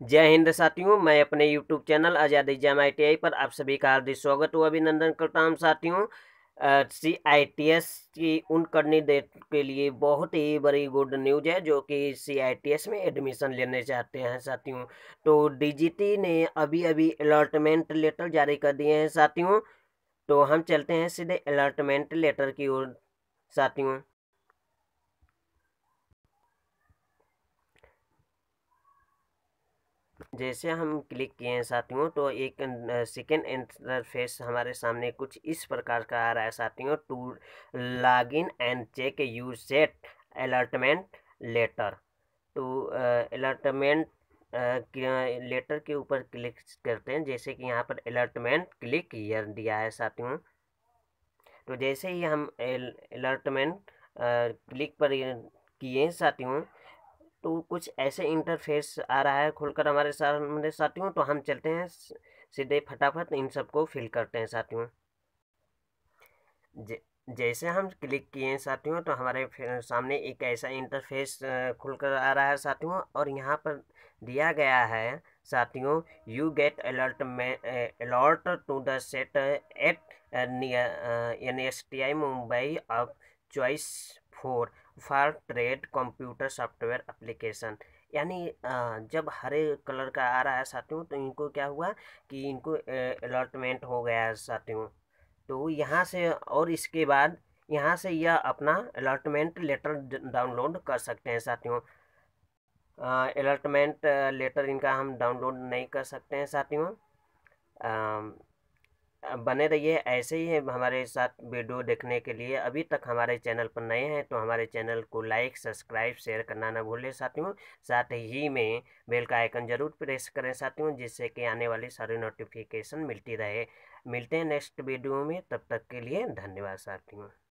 जय हिंद साथियों, मैं अपने यूट्यूब चैनल आज़ादी जैम आई पर आप सभी का हार्दिक स्वागत व अभिनंदन करता हूँ साथियों। सी आई टी एस की उन करनी दे के लिए बहुत ही बड़ी गुड न्यूज़ है जो कि सी आई टी एस में एडमिशन लेने चाहते हैं साथियों। तो डीजीटी ने अभी अभी अलर्टमेंट लेटर जारी कर दिए हैं साथियों। तो हम चलते हैं सीधे अलर्टमेंट लेटर की ओर साथियों। जैसे हम क्लिक किए हैं साथियों तो एक सेकेंड इंटरफेस हमारे सामने कुछ इस प्रकार का आ रहा है साथियों to log in and check you set allotment letter तो अलर्टमेंट लेटर के ऊपर क्लिक करते हैं, जैसे कि यहाँ पर अलर्टमेंट क्लिक दिया है साथियों। तो जैसे ही हम अलर्टमेंट क्लिक पर किए साथियों तो कुछ ऐसे इंटरफेस आ रहा है खुलकर हमारे सामने साथियों तो हम चलते हैं सीधे फटाफट इन सबको फिल करते हैं साथियों। जैसे हम क्लिक किए हैं साथियों तो हमारे सामने एक ऐसा इंटरफेस खुलकर आ रहा है साथियों, और यहाँ पर दिया गया है साथियों यू गेट अलर्ट में allot to the seat at N S T I Mumbai of choice four for trade computer software application. यानी जब हरे कलर का आ रहा है साथियों तो इनको क्या हुआ कि इनको अलर्टमेंट हो गया है साथियों। तो यहाँ से और इसके बाद यहाँ से यह अपना अलर्टमेंट लेटर डाउनलोड कर सकते हैं साथियों। अलर्टमेंट लेटर इनका हम डाउनलोड नहीं कर सकते हैं साथियों। बने रहिए ऐसे ही हमारे साथ वीडियो देखने के लिए। अभी तक हमारे चैनल पर नए हैं तो हमारे चैनल को लाइक, सब्सक्राइब, शेयर करना ना भूलें साथियों। साथ ही में बेल का आइकन ज़रूर प्रेस करें साथियों जिससे कि आने वाली सारी नोटिफिकेशन मिलती रहे। मिलते हैं नेक्स्ट वीडियो में, तब तक के लिए धन्यवाद साथियों।